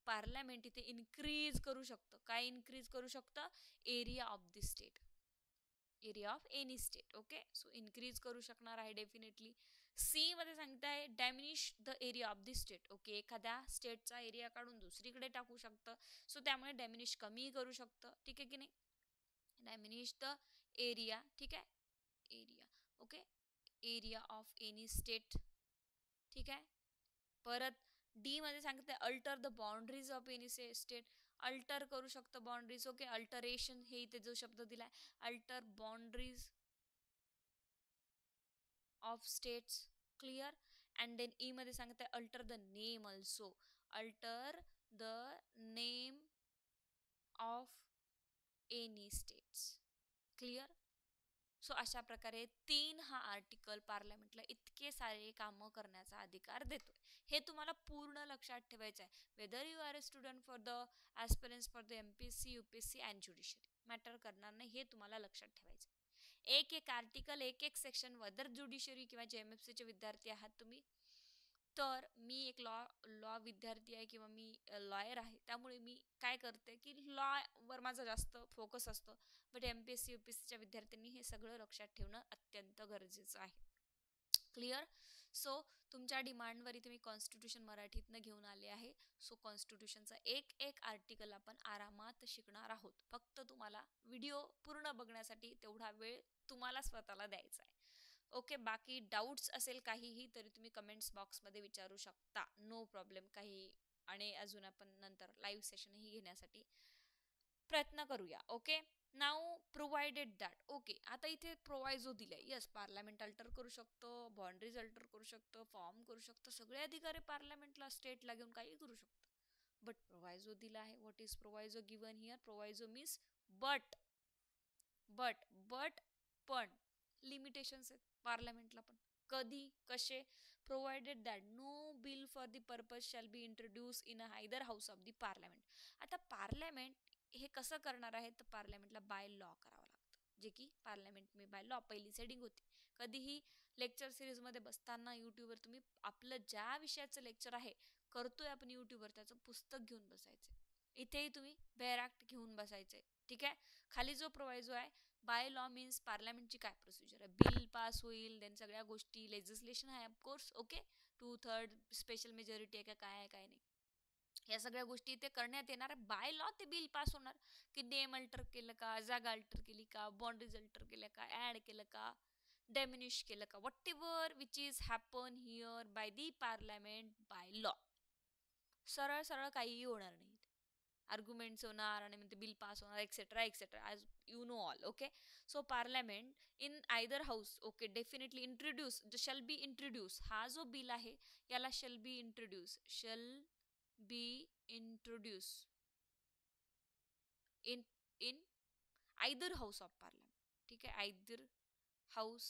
पार्लमेंट इथे इन्क्रीज करू शकतं. काय इन्क्रीज करू शकतं? Area of the state area of any state okay so increase करू शकणार आहे डेफिनेटली सी मध्ये सांगत आहे diminish the area of the state okay एखाद्या स्टेटचा एरिया काढून दुसरीकडे टाकू शकतं. सो त्यामुळे डॅमिनिश कमी करू शकतं. ठीक आहे की नाही? Diminish द एरिया ठीक आहे? Area okay? Area of any state ठीक आहे? परत डी मध्ये सांगितलं alter the boundaries of any state. Alter करू शकतो बाउंड्रीज ओके? अल्टरेशन हे इथे जो शब्द दिलाय alter boundaries of states clear? And then E मध्ये सांगत alter the name also alter the name of any states clear so अशा प्रकारे तीन हा आर्टिकल पार्लमेंटला इतके सारे कामं करण्याचा अधिकार देतोय. हे तुम्हाला पूर्ण लक्षात ठेवायचं आहे. Whether you are a student for the aspirants for the M P S C U P C and judiciary matter करणार नाही हे तुम्हाला लक्षात ठेवायचं एक एक आर्टिकल एक एक सेक्शन वदर ज्युडिशरी किंवा जे एम एफ सीचे विद्यार्थी आहात तुम्ही तर मी एक लॉ लॉ विद्यार्थी आहे किंवा मी लॉयर आहे. त्यामुळे मी काय करते की लॉवर माझा जास्त फोकस असतो. But M P S C U P S सीच्या विद्यार्थ्यांनी हे सगळं लक्षात ठेवणं अत्यंत गरजेचं आहे. क्लिअर सो तुमच्या डिमांडवर इथे मी कॉन्स्टिट्यूशन मराठीतनं घेऊन आले आहे. सो कॉन्स्टिट्यूशनचा एक एक आर्टिकल आपण आरामात शिकणार आहोत. फक्त तुम्हाला व्हिडिओ पूर्ण बघण्यासाठी तेवढा वेळ तुम्हाला स्वतःला द्यायचा आहे. ओके बाकी डाऊट्स असेल काहीही तरी तुम्ही कमेंट्स बॉक्समध्ये विचारू शकता. नो प्रॉब्लेम काही आणि अजून आपण नंतर लाईव्ह सेशनही घेण्यासाठी प्रयत्न करूया ओके? नाव प्रोव्हाइडेड दॅट ओके आता इथे प्रोवायझो दिलाय यस पार्लमेंट अल्टर करू शकतो बाउंड्रीज अल्टर करू शकतो फॉर्म करू शकतो सगळे अधिकारी पार्लमेंटला स्टेटला घेऊन काही करू शकतो. बट प्रोवायझो दिला आहे what is proviso given here proviso means but but but पण लिमिटेशन्स आहेत पार्लमेंटला पण. कधी कसे? Provided that no bill for the purpose shall be introduced in a either house of the parliament आता पार्लमेंट हे कसं करणार आहे? तर पार्लमेंटला बाय लॉ करावं लागतं. जे की पार्लमेंट मी बाय लॉ पहिली सेडिंग होती. कधीही लेक्चर सिरीजमध्ये बसताना यूट्यूबवर तुम्ही आपलं ज्या विषयाचं लेक्चर आहे करतोय आपण यूट्यूबवर त्याचं पुस्तक घेऊन बसायचं. इथेही तुम्ही बेअर ॲक्ट घेऊन बसायचं. ठीक आहे? खाली जो प्रोवायझो आहे बाय लॉ मीन्स पार्लमेंटची काय प्रोसिजर आहे? बिल पास होईल देन सगळ्या गोष्टी लेजिस्लेशन आहे of course okay two third special majority आहे का काय आहे काय नाही. या सगळ्या गोष्टी इथे करण्यात येणार आहे. बाय लॉ ते बिल पास होणार. की नेम अल्टर केलं का जागा अल्टर केली का बॉन्ड्रीज अल्टर केलं का ॲड केलं का डेमिनिश केलं का whatever which is happen here by the parliament by law सरळ सरळ काहीही होणार नाही. आर्ग्युमेंट्स होणार आणि मग ते बिल पास होणार etcetera etcetera as you know all okay so parliament in either house okay definitely introduce shall be introduce हा जो बिल आहे याला shall be introduce shall be introduce in in either house of parliament ठीक आहे? Either house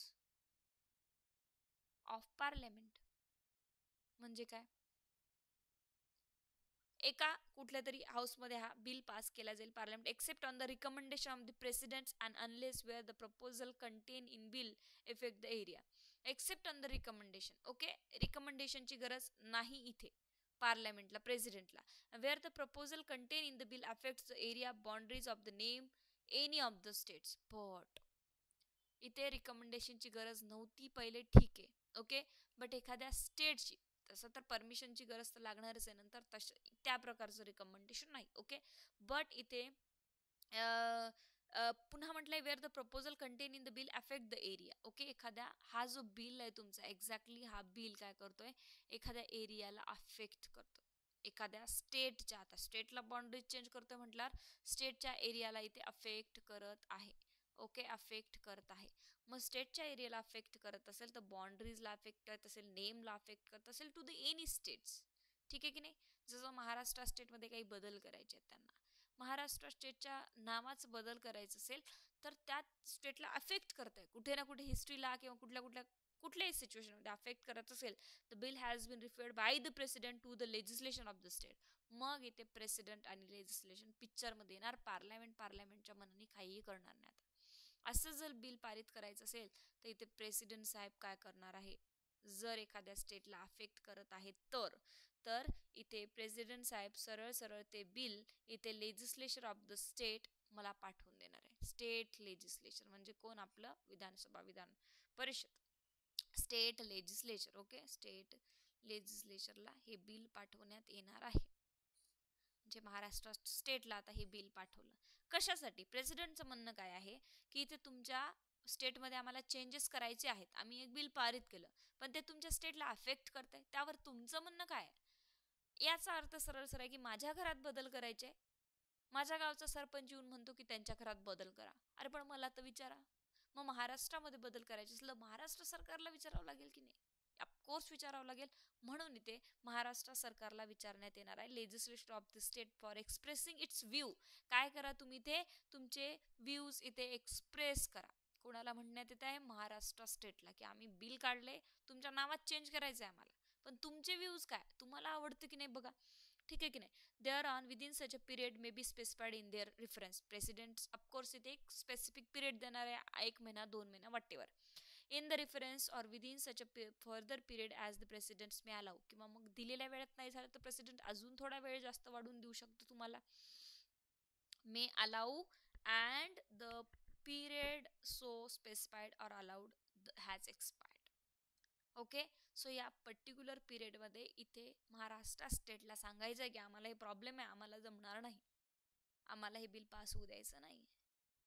of parliament म्हणजे काय? एका कुठल्या तरी हाऊसमध्ये हा बिल पास केला जाईल parliament except on the recommendation of the president and unless where the proposal contain in bill effect the area. Except on the recommendation okay? रिकमेंडेशनची गरज नाही इथे पार्लमेंटला प्रेसिडेंटला. Where the proposal contain in the bill affect the area boundaries of the name any of the states but इथे रिकमेंडेशनची गरज नव्हती पहिले ठीक आहे ओके? बट एखाद्या स्टेटची तसं तर परमिशनची गरज तर लागणारच आहे. नंतर तश त्या प्रकारचं रिकमेंडेशन नाही ओके बट इथे पुन्हा म्हटलंय where the proposal contain in the bill affect the area okay एखाद्या हा जो बिल आहे तुमचा एक्झॅक्टली हा बिल काय करतोय? एखाद्या एरियाला अफेक्ट करतो. एखाद्या स्टेटच्या आता स्टेटला बाउंड्रीज चेंज करतोय म्हटल्यावर स्टेटच्या एरियाला इथे अफेक्ट करत आहे. ओके अफेक्ट करत आहे. मग स्टेटच्या एरियाला अफेक्ट करत असेल तर बाउंड्रीजला अफेक्ट करत असेल नेमला अफेक्ट करत असेल टू द एनी स्टेट्स ठीक आहे की नाही? जसं महाराष्ट्र स्टेटमध्ये काही बदल करायचे आहेत त्यांना. महाराष्ट्र स्टेटच्या नावाचं बदल करायचं असेल तर त्या स्टेटला अफेक्ट करत आहे. कुठे ना कुठे हिस्ट्रीला किंवा कुठल्या कुठल्या कुठल्याही सिच्युएशनमध्ये अफेक्ट करत असेल the bill has been referred by the president to the legislation of the state मग इथे प्रेसिडेंट आणि लेजिस्लेशन पिक्चरमध्ये येणार. पार्लमेंट पार्लमेंटच्या मनाने काहीही करणार नाही आता असं जर बिल पारित करायचं असेल तर इथे प्रेसिडेंट साहेब काय करणार आहे? जर एखाद्या स्टेटला अफेक्ट करत आहे तर तर इथे प्रेसिडेंट साहेब सरळ सरळ ते बिल इथे लेजिस्लेचर ऑफ द स्टेट मला पाठवून देणार आहे. स्टेट लेजिस्लेचर म्हणजे कोण? आपलं Vidhan Sabha Vidhan Parishad. State legislature okay state लेजिस्लेचरला हे बिल पाठवण्यात येणार आहे. म्हणजे महाराष्ट्र स्टेटला आता हे बिल पाठवलं. कशासाठी? प्रेसिडेंटचं म्हणणं काय आहे? की इथे तुमच्या स्टेटमध्ये आम्हाला चेंजेस करायचे आहेत. आम्ही एक बिल पारित केलं. पण ते तुमच्या स्टेटला अफेक्ट करतंय. त्यावर तुमचं म्हणणं काय याचा अर्थ सरळ सरळ आहे की माझ्या घरात बदल करायचे. माझ्या गावचा सरपंच येऊन म्हणतो की त्यांच्या घरात बदल करा. अरे पण मला तर विचारा. मग महाराष्ट्रामध्ये बदल करायचे असलं महाराष्ट्र सरकारला विचारावं लागेल की नाही? ऑफकोर्स विचारावं लागेल. म्हणून इथे महाराष्ट्र सरकारला विचारण्यात येणार आहे. Legislation of the state for expressing its view काय करा तुम्ही इथे? तुमचे व्ह्यूज इथे एक्सप्रेस करा. कोणाला म्हणण्यात येत आहे? महाराष्ट्र स्टेटला की आम्ही बिल काढले तुमच्या नावात चेंज करायचं आहे आम्हाला. पण तुमचे व्ह्यूज काय? तुम्हाला आवडतं की नाही बघा? ठीक आहे की नाही? Thereon within such a period may be specified in their reference president of course इथे एक स्पेसिफिक पिरियड देणार आहे. एक महिना दोन महिना वाटेवर in the reference or within such a further period as the president's may allow किंवा मग दिलेल्या वेळात नाही झालं तर प्रेसिडेंट अजून थोडा वेळ जास्त वाढून देऊ शकतो तुम्हाला. May allow and the period so specified or allowed has expired okay so या पर्टिक्युलर पिरियडमध्ये इथे महाराष्ट्र स्टेटला सांगायचं आहे की आम्हाला हे प्रॉब्लेम आहे आम्हाला जमणार नाही. आम्हाला हे बिल पास होऊ द्यायचं नाही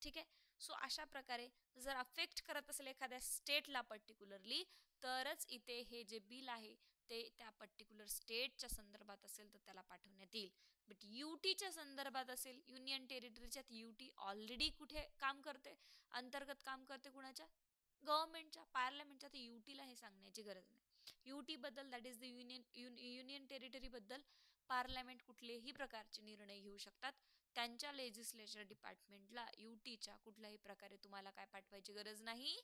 ठीक आहे? सो अशा प्रकारे जर अफेक्ट करत असेल एखाद्या स्टेटला पर्टिक्युलरली तरच इथे हे जे बिल आहे ते त्या पर्टिक्युलर स्टेटच्या संदर्भात असेल तर त्याला पाठवण्यात येईल. बट यू टीच्या संदर्भात असेल युनियन टेरिटरीच्यात यू टी ऑलरेडी कुठे काम करते अंतर्गत काम करते कुणाच्या? गव्हर्नमेंटच्या पार्लमेंटच्या तर यू टीला हे सांगण्याची गरज नाही. यू बद्दल that is the union union टेरिटरीबद्दल parliament कुठलेही प्रकारचे निर्णय घेऊ शकतात. त्यांच्या लेजिस्लेचर डिपार्टमेंटला यू टीच्या कुठल्याही प्रकारे तुम्हाला काय पाठवायची गरज नाही.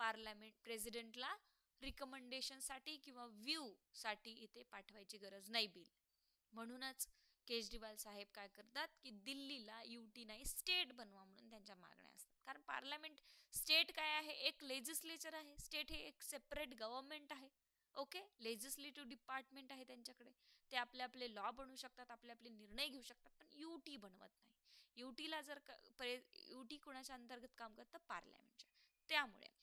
पार्लमेंट प्रेसिडेंटला रिकमेंडेशनसाठी किंवा व्ह्यूसाठी इथे पाठवायची गरज नाही बिल. म्हणूनच केजरीवाल साहेब काय करतात की दिल्लीला युटी नाही स्टेट बनवा म्हणून त्यांच्या मागण्या असतात. कारण पार्लमेंट स्टेट काय आहे? एक लेजिस्लेचर आहे. स्टेट हे एक सेपरेट गव्हर्नमेंट आहे. ओके लेजिस्लेटिव्ह डिपार्टमेंट आहे त्यांच्याकडे. ते आपले आपले लॉ बनवू शकतात आपले आपले निर्णय घेऊ शकतात. पण यू टी बनवत नाही. यू टीला जर प्रे यू टी कोणाच्या अंतर्गत काम करतं पार्लमेंटच्या. त्यामुळे.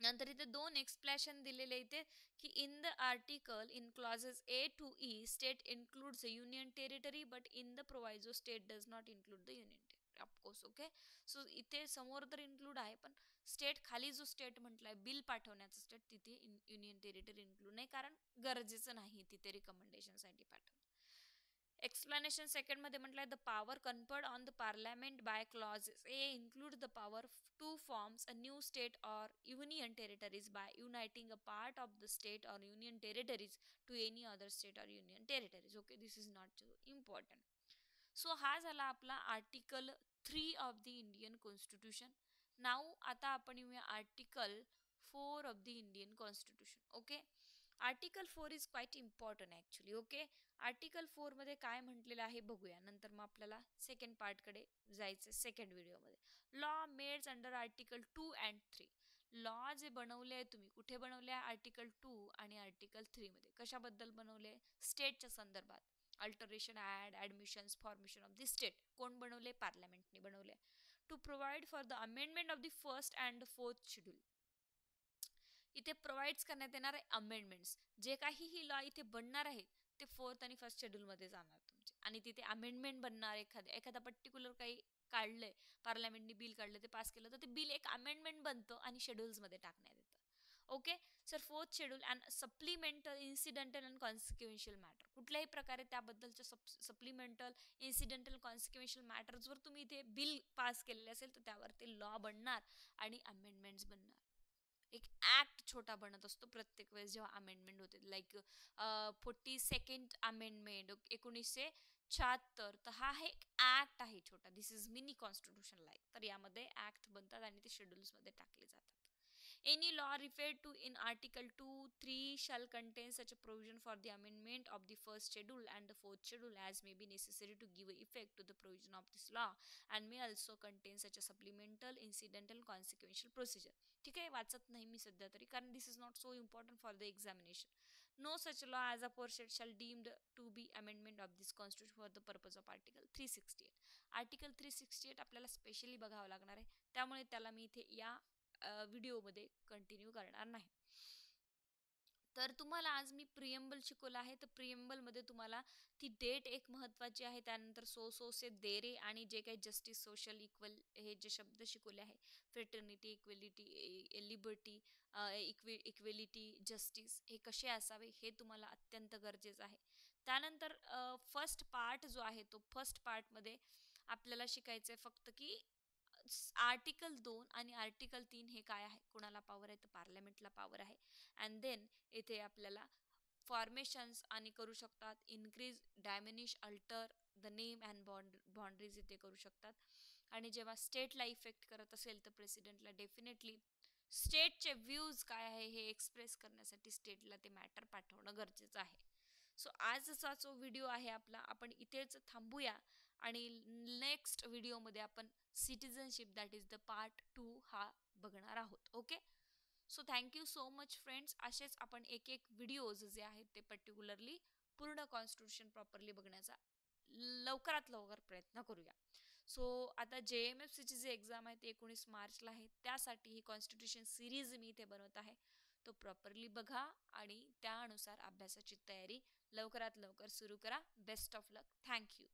नंतर इथे दोन एक्सप्लेशन दिलेले इथे की in the article in clauses A to E state includes union territory but in the proviso state does not include the union territory of course okay so इथे समोर तर इन्क्लूड आहे पण स्टेट खाली जो स्टेट म्हटलाय बिल पाठवण्याचं state तिथे युनियन टेरिटरी इन्क्लूड नाही. कारण गरजेचं नाही तिथे रिकमेंडेशनसाठी पाठवणं. एक्सप्लेनेशन सेकंडमध्ये म्हटलं म्हटलंय the power conferred on the parliament by clauses A include the power to forms a new state or union territories by uniting a part of the state or union territories to any other state or union territories okay this is not important so हा झाला आपला article three of the Indian constitution now आता आपण येऊया article four of the Indian constitution okay article four is quite important actually okay article फोरमध्ये काय म्हटलेलं आहे बघूया. नंतर मग आपल्याला सेकंड पार्टकडे जायचं सेकंड व्हिडिओमध्ये law mades under article two and three law जे बनवले आहे तुम्ही कुठे बनवले आहे? आर्टिकल टू आणि आर्टिकल थ्रीमध्ये कशाबद्दल बनवले स्टेटच्या संदर्भात. Alteration add admissions formation of the state कोण बनवले? पार्लमेंटने बनवले to provide for the amendment of the first and fourth schedule इथे प्रोव्हाइड्स करण्यात येणार आहे अमेंडमेंट्स जे काही ही लॉ इथे बनणार आहेत ते फोर्थ आणि फर्स्ट शेड्यूलमध्ये जाणार तुमचे. आणि तिथे अमेंडमेंट बनणार एखाद्या एखादा पर्टिक्युलर काही काढलंय पार्लमेंटने बिल काढलं ते पास केलं तर ते बिल एक अमेंडमेंट बनतं आणि शेड्यूल्समध्ये टाकण्यात येतं. Okay sir fourth schedule and supplemental incidental and consequential matter कुठल्याही प्रकारे त्याबद्दलच्या सप सप्लिमेंटल इन्सिडेंटल कॉन्सिक्वेन्शियल मॅटर्सवर तुम्ही इथे बिल पास केलेले असेल तर त्यावर ते लॉ बनणार आणि अमेंडमेंट्स बनणार. एक ॲक्ट छोटा बनत असतो प्रत्येक वेळेस जेव्हा अमेंडमेंट होते. लाईक फोर्टी सेकंड अमेंडमेंट एकोणीसशे शहात्तर. तर हा एक ॲक्ट आहे छोटा. This is mini constitution like तर यामध्ये ॲक्ट बनतात आणि ते शेड्यूल्समध्ये टाकले जातात. Any law referred to in Article 2, 3 shall contain such a provision for the amendment of the first schedule and the fourth schedule as may be necessary to give effect to the provision of this law and may also contain such a supplemental, incidental, consequential procedure. ठीक आहे वाचत नाही मी सध्या तरी कारण this is not so important for the examination no such law as aforesaid shall deemed to be amendment of this constitution for the purpose of article three sixty eight article three sixty eight आपल्याला specially बघावं लागणार आहे त्यामुळे त्याला मी इथे या व्हिडिओमध्ये continue करणार नाही. तर तुम्हाला आज मी प्रियंबल शिकवलं आहे. तर प्रियंबलमध्ये तुम्हाला ती डेट एक महत्त्वाची आहे. त्यानंतर सो सो से देरे आणि जे काही जस्टिस सोशल इक्वल हे जे शब्द शिकवले आहे. Fraternity equality liberty इक्वे equality justice हे कसे असावे हे तुम्हाला अत्यंत गरजेचं आहे. त्यानंतर फर्स्ट पार्ट जो आहे तो फर्स्ट पार्टमध्ये आपल्याला शिकायचं आहे फक्त की आर्टिकल दोन आणि आर्टिकल तीन हे काय आहे? कुणाला पॉवर आहे? तर पार्लमेंटला पॉवर आहे. अँड देन इथे आपल्याला फॉर्मेशन्स आणि करू शकतात. Increase diminish alter the name and bound boundaries इथे करू शकतात. आणि जेव्हा स्टेटला इफेक्ट करत असेल तर प्रेसिडेंटला डेफिनेटली स्टेटचे व्ह्यूज काय आहे हे एक्सप्रेस करण्यासाठी स्टेटला ते मॅटर पाठवणं गरजेचं आहे. सो आजचा जो व्हिडिओ आहे आपला आपण इथेच थांबूया. आणि नेक्स्ट व्हिडिओमध्ये आपण citizenship that is the part two हा बघणार आहोत okay? So thank you so much friends. असेच आपण एक एक व्हिडिओज जे आहेत ते पर्टिक्युलरली पूर्ण कॉन्स्टिट्यूशन प्रॉपरली बघण्याचा लवकरात लवकर प्रयत्न करूया. सो आता जे एम एफ सीची जी एक्झाम आहे ती एकोणीस मार्चला आहे. त्यासाठी ही कॉन्स्टिट्यूशन सिरीज मी इथे बनवत आहे. तो प्रॉपरली बघा आणि त्यानुसार अभ्यासाची तयारी लवकरात लवकर सुरू करा. Best of luck. थँक्यू